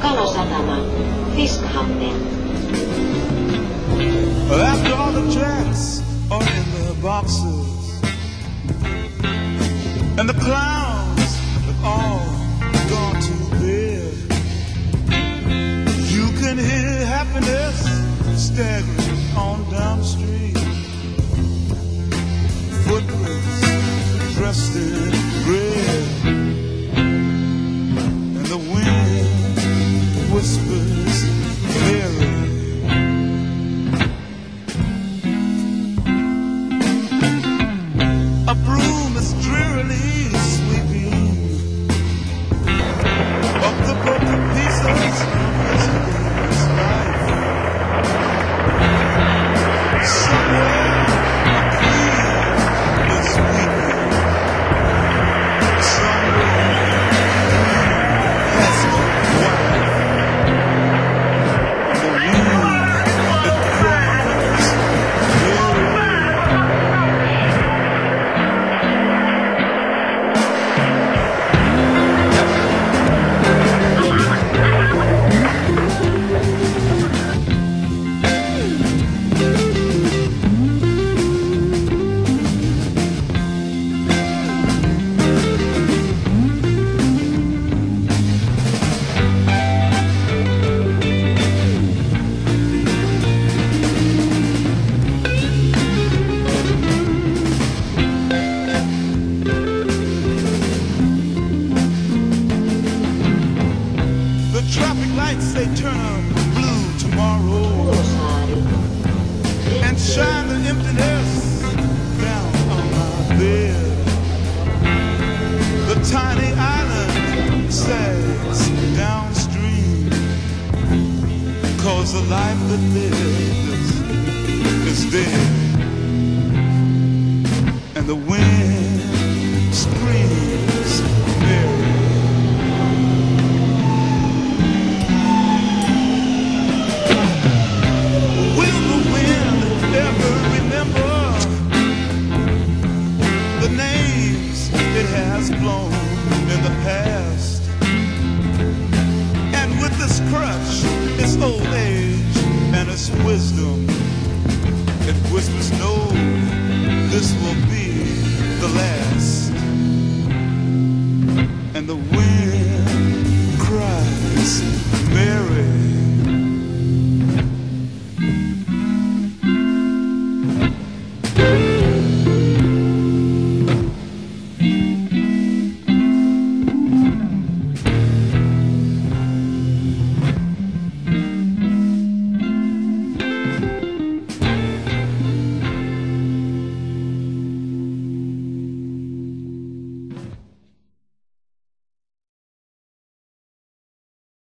Kalosatama. Fiskhamnen. After all the tracks are in boxes, and the clowns have all gone to bed, you can hear happiness staggering on down the street. Footprints dressed in red, and the wind whispers traffic lights they turn blue tomorrow and shine the emptiness down on my bed. The tiny island sags downstream cause the life that lives is dead. And the wind screams the names it has blown in the past? And with this crutch, its old age and its wisdom, it whispers, no, this will be the last.